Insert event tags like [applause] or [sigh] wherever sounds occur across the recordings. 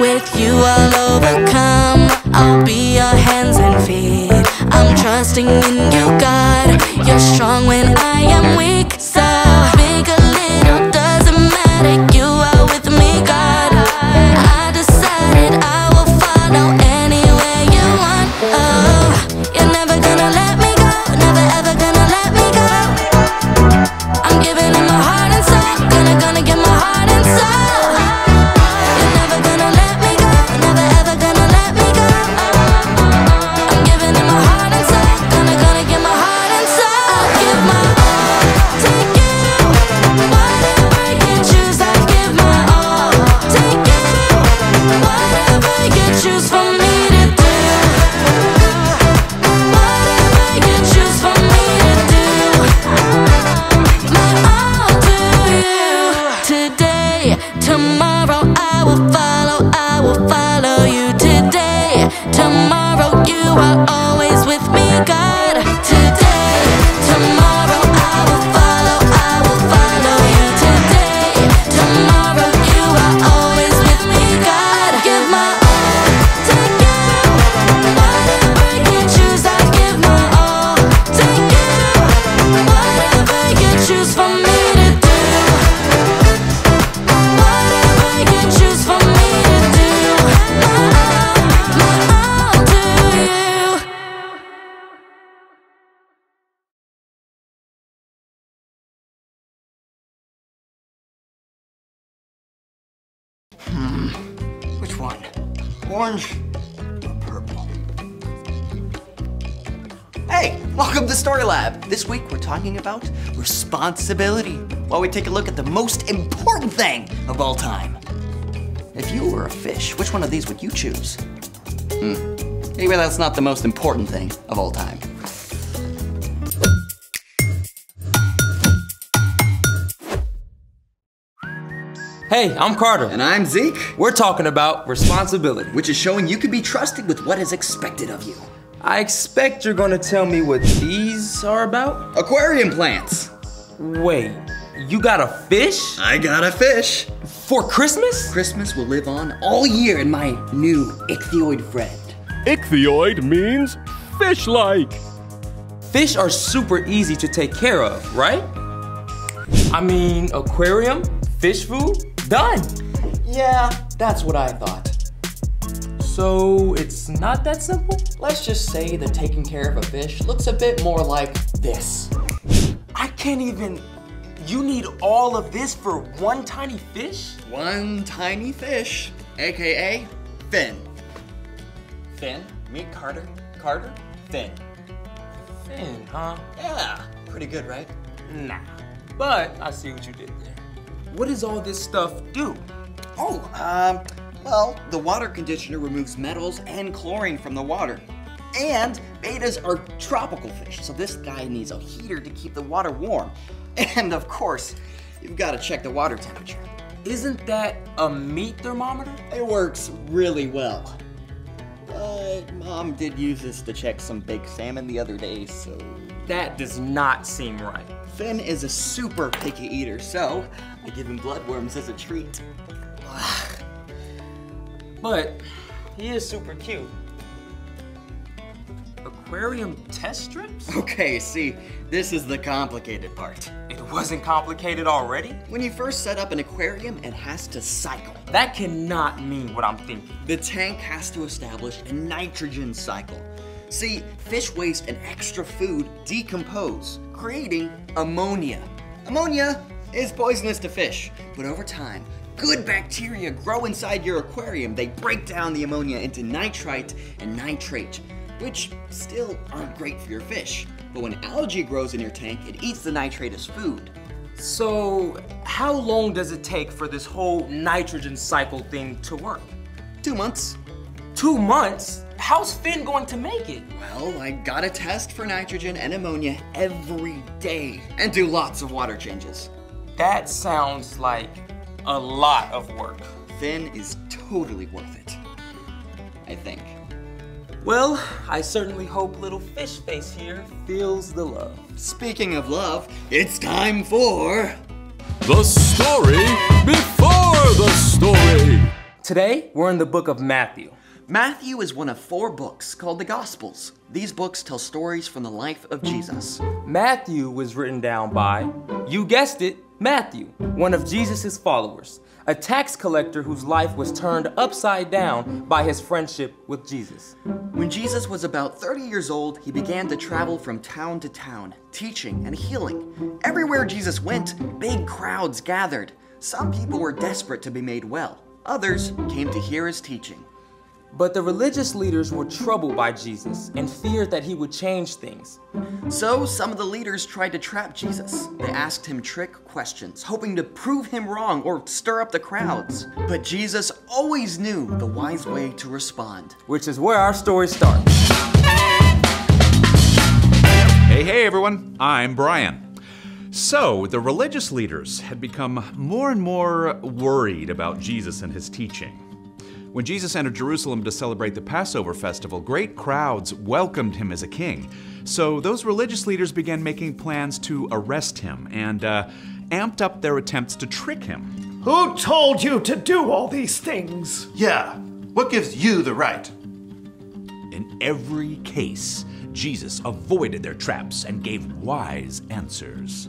With you, I'll overcome. I'll be your hands and feet. I'm trusting in you, God. You're strong when I am weak. One? Orange or purple? Hey, welcome to Story Lab. This week we're talking about responsibility while we take a look at the most important thing of all time. If you were a fish, which one of these would you choose? Hmm. Maybe that's not the most important thing of all time. Hey, I'm Carter. And I'm Zeke, We're talking about responsibility. which is showing you can be trusted with what is expected of you. I expect you're gonna tell me what these are about. Aquarium plants. Wait, you got a fish I got a fish. for Christmas? Christmas will live on all year in my new ichthyoid friend. Ichthyoid means fish-like. Fish are super easy to take care of, right? I mean, aquarium, fish food, done. Yeah, that's what I thought. So it's not that simple? Let's just say that taking care of a fish looks a bit more like this. I can't even. You need all of this for one tiny fish? One tiny fish, aka Finn. Finn, meet Carter. Carter, Finn. Finn, huh? Yeah, pretty good, right? Nah. But I see what you did there. What does all this stuff do? Oh, um, well, the water conditioner removes metals and chlorine from the water. And bettas are tropical fish, so this guy needs a heater to keep the water warm. [laughs] And of course, you've got to check the water temperature. Isn't that a meat thermometer? It works really well. But mom did use this to check some baked salmon the other day, so. That does not seem right. Finn is a super picky eater, so I give him bloodworms as a treat. But he is super cute. aquarium test strips? Okay, see, this is the complicated part. It wasn't complicated already? When you first set up an aquarium, it has to cycle. That cannot mean what I'm thinking. The tank has to establish a nitrogen cycle. See, fish waste and extra food decompose, creating ammonia. Ammonia is poisonous to fish, but over time, good bacteria grow inside your aquarium. They break down the ammonia into nitrite and nitrate, which still aren't great for your fish. But when algae grows in your tank, it eats the nitrate as food. So, how long does it take for this whole nitrogen cycle thing to work? Two months. Two months? How's Finn going to make it? Well, I gotta test for nitrogen and ammonia every day and do lots of water changes. That sounds like a lot of work. Finn is totally worth it. I think. Well, I certainly hope little fish face here feels the love. Speaking of love, it's time for. The story before the story. Today, we're in the book of Matthew. Matthew is one of four books called the Gospels. These books tell stories from the life of Jesus. Matthew was written down by, you guessed it, Matthew, one of Jesus' followers, a tax collector whose life was turned upside down by his friendship with Jesus. When Jesus was about 30 years old, he began to travel from town to town, teaching and healing. Everywhere Jesus went, big crowds gathered. Some people were desperate to be made well, others came to hear his teaching. But the religious leaders were troubled by Jesus and feared that he would change things. So some of the leaders tried to trap Jesus. They asked him trick questions, hoping to prove him wrong or stir up the crowds. But Jesus always knew the wise way to respond. Which is where our story starts. Hey, hey, everyone. I'm Brian. So, the religious leaders had become more and more worried about Jesus and his teaching. When Jesus entered Jerusalem to celebrate the Passover festival, great crowds welcomed him as a king. So, those religious leaders began making plans to arrest him and uh, amped up their attempts to trick him. Who told you to do all these things? Yeah. What gives you the right? In every case, Jesus avoided their traps and gave wise answers.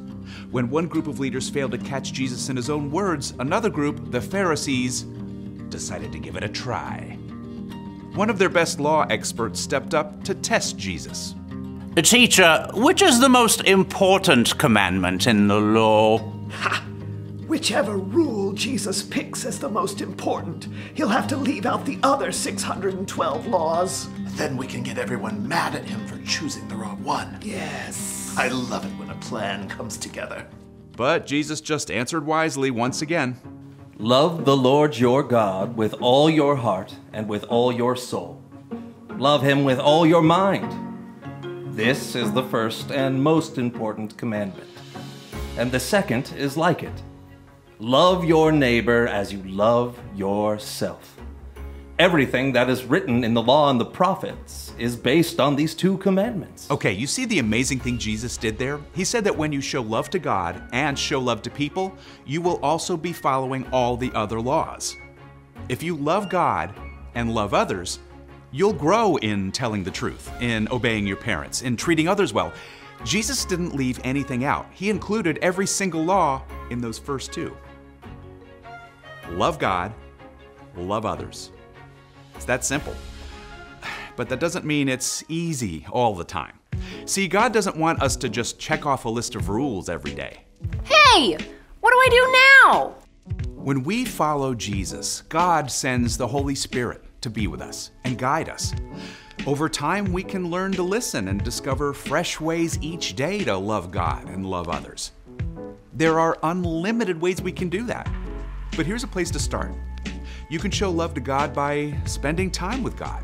When one group of leaders failed to catch Jesus in his own words, another group, the Pharisees, decided to give it a try. One of their best law experts stepped up to test Jesus. Teacher, which is the most important commandment in the law? Ha! Whichever rule Jesus picks as the most important, he'll have to leave out the other 612 laws. Then we can get everyone mad at him for choosing the wrong one. Yes. I love it when a plan comes together. But Jesus just answered wisely once again. Love the Lord your God with all your heart and with all your soul. Love him with all your mind. This is the first and most important commandment. And the second is like it love your neighbor as you love yourself. Everything that is written in the law and the prophets is based on these two commandments. Okay, you see the amazing thing Jesus did there? He said that when you show love to God and show love to people, you will also be following all the other laws. If you love God and love others, you'll grow in telling the truth, in obeying your parents, in treating others well. Jesus didn't leave anything out. He included every single law in those first two. Love God, love others. It's that simple. But that doesn't mean it's easy all the time. See, God doesn't want us to just check off a list of rules every day. Hey! What do I do now? When we follow Jesus, God sends the Holy Spirit to be with us and guide us. Over time, we can learn to listen and discover fresh ways each day to love God and love others. There are unlimited ways we can do that. But here's a place to start. You can show love to God by spending time with God.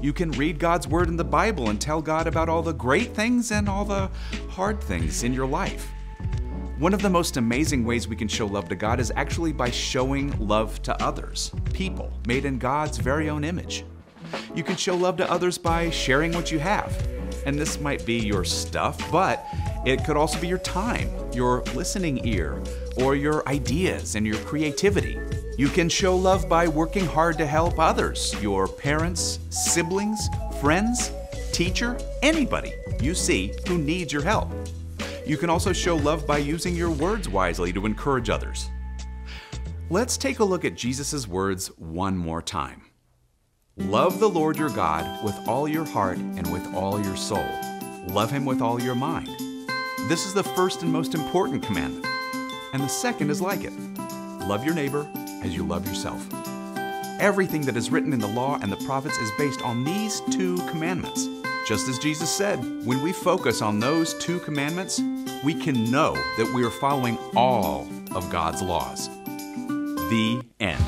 You can read God's Word in the Bible and tell God about all the great things and all the hard things in your life. One of the most amazing ways we can show love to God is actually by showing love to others, people made in God's very own image. You can show love to others by sharing what you have. And this might be your stuff, but it could also be your time, your listening ear, or your ideas and your creativity. You can show love by working hard to help others, your parents, siblings, friends, teacher, anybody you see who needs your help. You can also show love by using your words wisely to encourage others. Let's take a look at Jesus' words one more time. Love the Lord your God with all your heart and with all your soul. Love him with all your mind. This is the first and most important commandment. And the second is like it love your neighbor as you love yourself. Everything that is written in the law and the prophets is based on these two commandments. Just as Jesus said, when we focus on those two commandments, we can know that we are following all of God's laws. The end.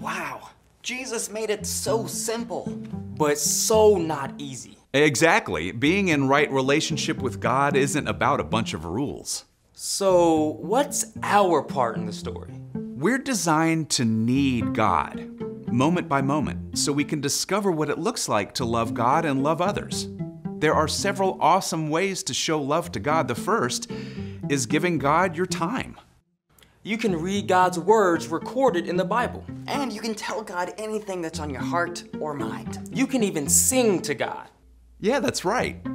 Wow, Jesus made it so simple. But so not easy. Exactly. Being in right relationship with God isn't about a bunch of rules. So, what's our part in the story? We're designed to need God, moment by moment, so we can discover what it looks like to love God and love others. There are several awesome ways to show love to God. The first is giving God your time. You can read God's words recorded in the Bible. And you can tell God anything that's on your heart or mind. You can even sing to God. Yeah, that's right.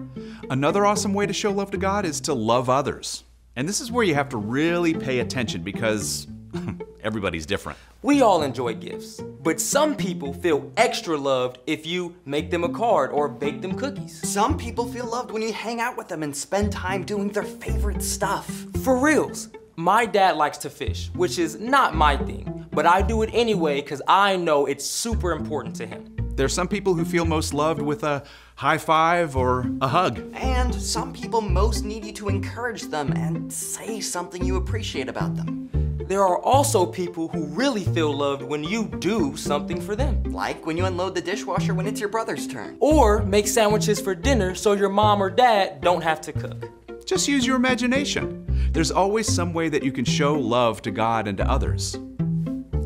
Another awesome way to show love to God is to love others. And this is where you have to really pay attention because [laughs] everybody's different. We all enjoy gifts, but some people feel extra loved if you make them a card or bake them cookies. Some people feel loved when you hang out with them and spend time doing their favorite stuff. For reals, my dad likes to fish, which is not my thing, but I do it anyway because I know it's super important to him. There's some people who feel most loved with a high five or a hug. And some people most need you to encourage them and say something you appreciate about them. There are also people who really feel loved when you do something for them. Like when you unload the dishwasher when it's your brother's turn. Or make sandwiches for dinner so your mom or dad don't have to cook. Just use your imagination. There's always some way that you can show love to God and to others.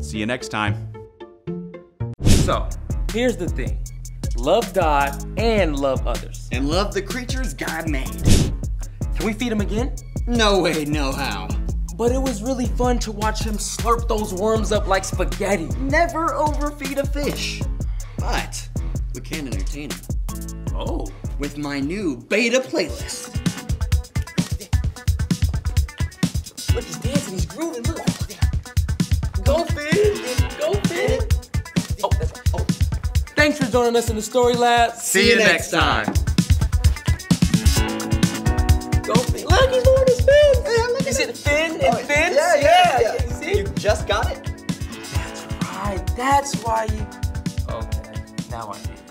See you next time. So, here's the thing love God and love others. And love the creatures God made. Can we feed him again? No way, no how. But it was really fun to watch him slurp those worms up like spaghetti. Never overfeed a fish. But we can entertain him. Oh. With my new betta playlist. Look, he's dancing, he's grooving, look. Go Finn, go Finn. Thanks for joining us in the Story Lab. See you next time. Go Finn. Look, he's doing his fins. You see the fin and Oh, fins? yeah, yeah, oh, yeah. You see? You just got it? That's right. That's why you. Oh, okay, now I get it.